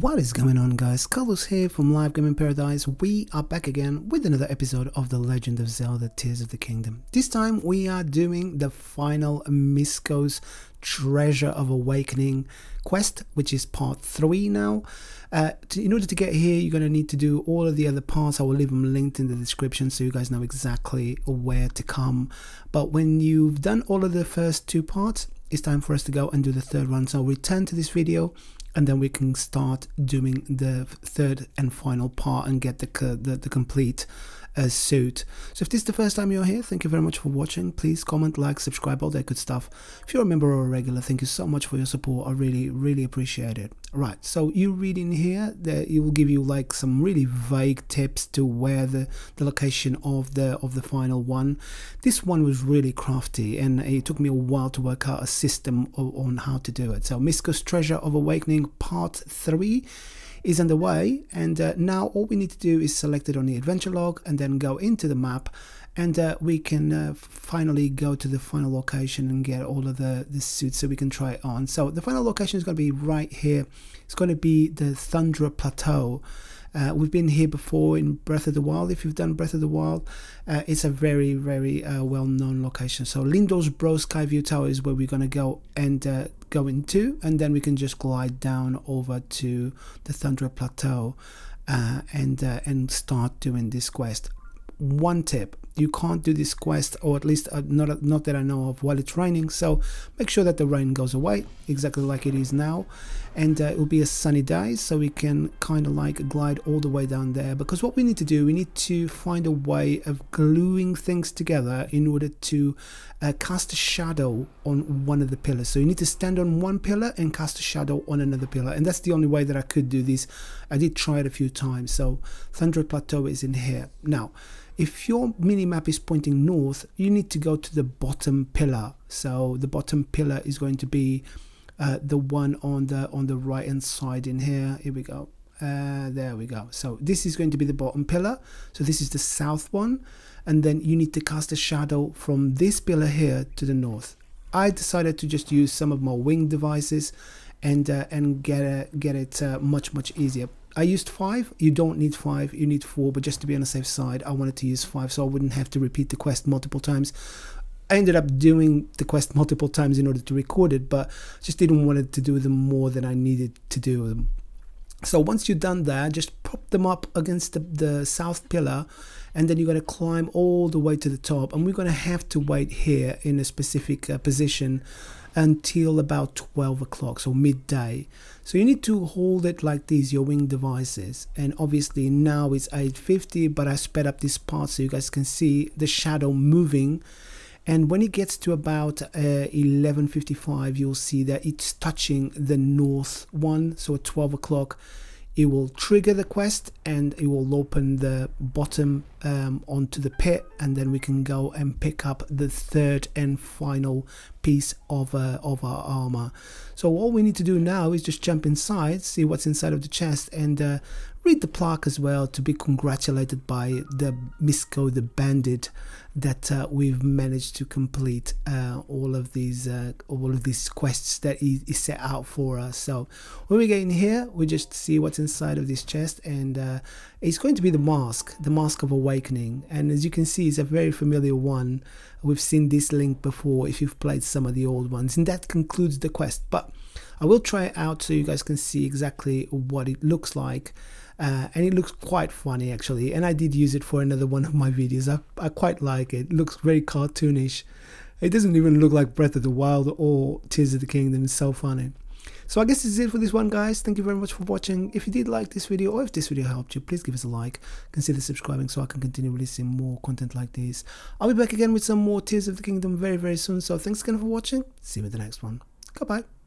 What is going on guys? Carlos here from Live Gaming Paradise. We are back again with another episode of The Legend of Zelda Tears of the Kingdom. This time we are doing the final Misko's Treasure of Awakening quest, which is part 3 now. Uh, to, in order to get here, you're going to need to do all of the other parts. I will leave them linked in the description so you guys know exactly where to come. But when you've done all of the first two parts, it's time for us to go and do the third one. So return to this video and then we can start doing the third and final part and get the, the, the complete uh, suit. So if this is the first time you're here, thank you very much for watching. Please comment, like, subscribe, all that good stuff. If you're a member or a regular, thank you so much for your support. I really, really appreciate it. Right, so you read in here that it will give you like some really vague tips to where the, the location of the of the final one. This one was really crafty and it took me a while to work out a system on how to do it. So Misko's Treasure of Awakening Part 3 is underway and uh, now all we need to do is select it on the adventure log and then go into the map and uh, we can uh, finally go to the final location and get all of the, the suits so we can try it on. So the final location is going to be right here. It's going to be the Thundra Plateau. Uh, we've been here before in Breath of the Wild. If you've done Breath of the Wild, uh, it's a very, very uh, well-known location. So Lindor's Brow Skyview Tower is where we're going to go and uh, go into, and then we can just glide down over to the Thundra Plateau uh, and uh, and start doing this quest. One tip: you can't do this quest or at least uh, not not that I know of while it's raining. So make sure that the rain goes away exactly like it is now. And uh, it will be a sunny day so we can kind of like glide all the way down there. Because what we need to do we need to find a way of gluing things together in order to uh, cast a shadow on one of the pillars. So you need to stand on one pillar and cast a shadow on another pillar. And that's the only way that I could do this. I did try it a few times. So Thundra Plateau is in here. Now if your mini map is pointing north, you need to go to the bottom pillar. So the bottom pillar is going to be uh, the one on the on the right hand side in here. Here we go. Uh, there we go. So this is going to be the bottom pillar. So this is the south one. And then you need to cast a shadow from this pillar here to the north. I decided to just use some of my wing devices and uh, and get a, get it uh, much much easier. I used five. You don't need five, you need four, but just to be on the safe side, I wanted to use five so I wouldn't have to repeat the quest multiple times. I ended up doing the quest multiple times in order to record it, but just didn't want to do them more than I needed to do them. So once you've done that, just prop them up against the, the south pillar and then you're going to climb all the way to the top and we're going to have to wait here in a specific uh, position until about 12 o'clock so midday. So you need to hold it like these your wing devices and obviously now it's 850 but I sped up this part so you guys can see the shadow moving and when it gets to about uh, 11.55 you'll see that it's touching the north one. So at 12 o'clock it will trigger the quest and it will open the bottom um, onto the pit. And then we can go and pick up the third and final piece of, uh, of our armor. So all we need to do now is just jump inside see what's inside of the chest and uh, read the plaque as well to be congratulated by the Misko the bandit that uh, we've managed to complete uh, all of these uh, all of these quests that he, he, set out for us. So when we get in here we just see what's inside of this chest and uh, it's going to be the mask the mask of awakening. And as you can see it's a very familiar one we've seen this link before if you've played some of the old ones and that concludes the quest. But I will try it out so you guys can see exactly what it looks like. Uh, and it looks quite funny actually. And I did use it for another one of my videos. I, I quite like it. it looks very cartoonish. It doesn't even look like Breath of the Wild or Tears of the Kingdom. It's so funny so I guess this is it for this one guys. Thank you very much for watching. If you did like this video or if this video helped you please give us a like. Consider subscribing so I can continue releasing more content like this. I'll be back again with some more Tears of the Kingdom very very soon. So thanks again for watching. See you in the next one. Goodbye